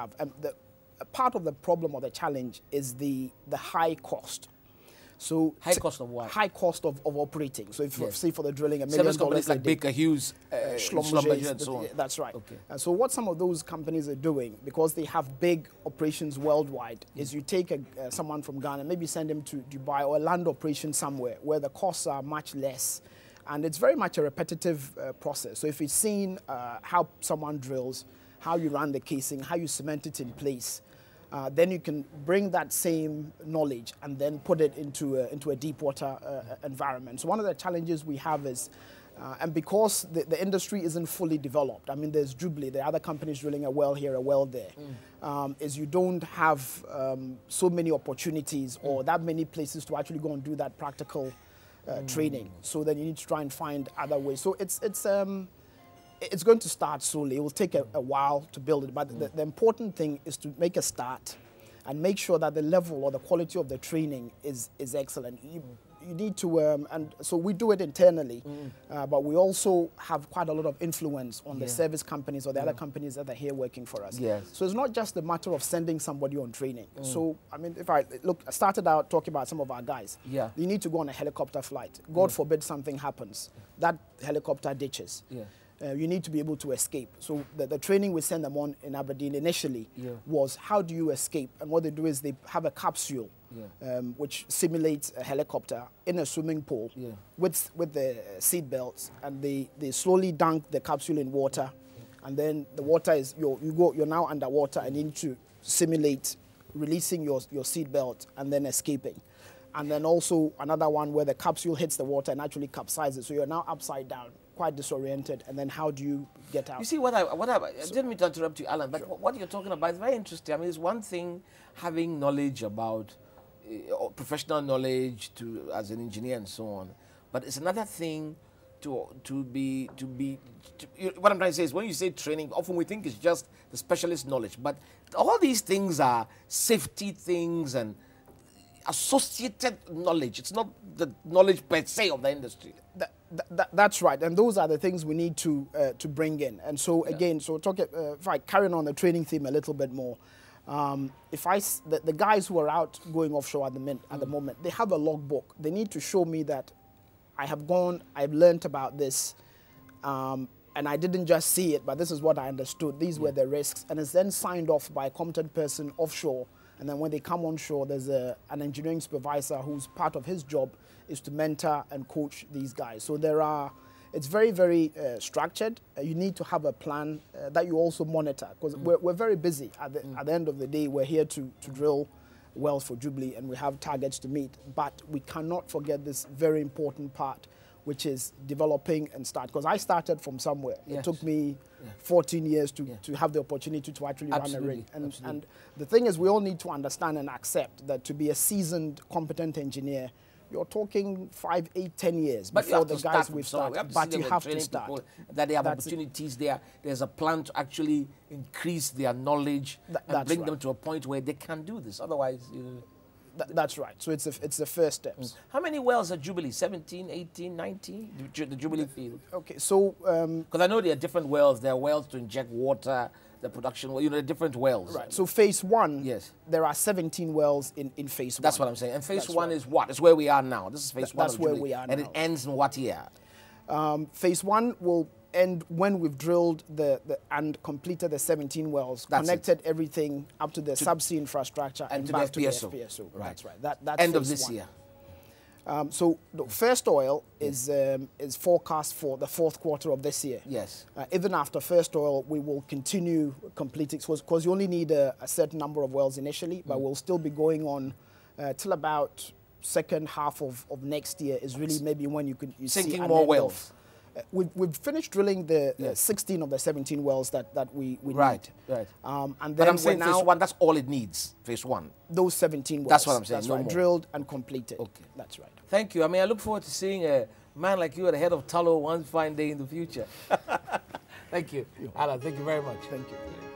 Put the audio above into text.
have. And the, part of the problem or the challenge is the, the high cost. So high cost of what? High cost of, of operating. So if yes. say for the drilling, a million Service dollars like Baker Hughes, uh, Schlumberger, and so on. That's right. Okay. And so what some of those companies are doing, because they have big operations worldwide, mm. is you take a, uh, someone from Ghana, maybe send them to Dubai or a land operation somewhere where the costs are much less. And it's very much a repetitive uh, process. So if you've seen uh, how someone drills, how you run the casing, how you cement it in place, uh, then you can bring that same knowledge and then put it into a, into a deep water uh, environment. So one of the challenges we have is, uh, and because the, the, industry isn't fully developed, I mean, there's Jubilee, there are other companies drilling a well here, a well there, mm. um, is you don't have um, so many opportunities mm. or that many places to actually go and do that practical uh, mm. training. So then you need to try and find other ways. So it's, it's, um, it's going to start slowly. It will take a, a while to build it, but mm. the, the, important thing is to make a start and make sure that the level or the quality of the training is, is excellent. You, you need to, um, and so we do it internally, mm. uh, but we also have quite a lot of influence on yeah. the service companies or the yeah. other companies that are here working for us. Yes. So it's not just a matter of sending somebody on training. Mm. So, I mean, if I look, I started out talking about some of our guys. Yeah. You need to go on a helicopter flight. God forbid something happens. That helicopter ditches. Yeah uh, you need to be able to escape. So the, the training we send them on in Aberdeen initially yeah. was how do you escape? And what they do is they have a capsule yeah. um, which simulates a helicopter in a swimming pool yeah. with, with the seat belts and they, they slowly dunk the capsule in water and then the water is, you're, you go, you're now underwater and you need to simulate releasing your, your seat belt and then escaping. And then also another one where the capsule hits the water and actually capsizes. So you're now upside down quite disoriented, and then how do you get out? You see, what I, what I, I didn't mean to interrupt you, Alan, but sure. what you're talking about is very interesting. I mean, it's one thing having knowledge about uh, professional knowledge to as an engineer and so on, but it's another thing to to be to be. To, you, what I'm trying to say is, when you say training, often we think it's just the specialist knowledge, but all these things are safety things and associated knowledge. It's not the knowledge per se of the industry. That, that, that's right, and those are the things we need to uh, to bring in. And so yeah. again, so talk uh, if I carry on the training theme a little bit more. Um, if I the, the, guys who are out going offshore at the min, at mm. the moment, they have a logbook. They need to show me that I have gone, I've learned about this, um, and I didn't just see it, but this is what I understood. These yeah. were the risks, and it's then signed off by a competent person offshore and then when they come on shore, there's a, an engineering supervisor who's part of his job is to mentor and coach these guys. So there are, it's very, very uh, structured. Uh, you need to have a plan uh, that you also monitor because mm. we're, we're very busy. At the, mm. at the end of the day, we're here to, to drill wells for Jubilee and we have targets to meet. But we cannot forget this very important part which is developing and start. Because I started from somewhere. Yes. It took me yeah. 14 years to, yeah. to have the opportunity to actually Absolutely. run a rig. And, Absolutely. and the thing is, we all need to understand and accept that to be a seasoned, competent engineer, you're talking five, eight, ten years but before the guys we've started. We but you have to start. That they have that's opportunities it. there. There's a plan to actually increase their knowledge Th and bring right. them to a point where they can do this. Otherwise, you know, Th that's right. So it's a, it's the first steps. Mm. How many wells are Jubilee? 17, 18, 19? The, the Jubilee field. Okay, so because um, I know there are different wells. There are wells to inject water. The production, well, you know, the different wells. Right. So phase one. Yes. There are 17 wells in, in phase one. That's what I'm saying. And phase that's one right. is what? It's where we are now. This is phase Th one. That's where Jubilee. we are and now. And it ends in what year? Um, phase one will end when we've drilled the, the and completed the 17 wells, that's connected it. everything up to the to subsea infrastructure and, and to back the FPSO. to the FPSO. Right. That's right. That, that's end of this one. year. Um, so the first oil is um, is forecast for the fourth quarter of this year. Yes. Uh, even after first oil, we will continue completing because you only need a, a, certain number of wells initially, but mm. we'll still be going on uh, till about second half of, of next year is really maybe when you could you Sinking see more wells. We've, we've finished drilling the uh, 16 of the 17 wells that, that we, we right, need. Right, um, and then but I'm saying now, phase one, that's all it needs, phase one. Those 17 wells. That's what I'm saying, That's no right, more. drilled and completed. Okay. That's right. Thank you. I mean, I look forward to seeing a man like you at the head of Tullow one fine day in the future. thank you. Alan, thank you very much. Thank you.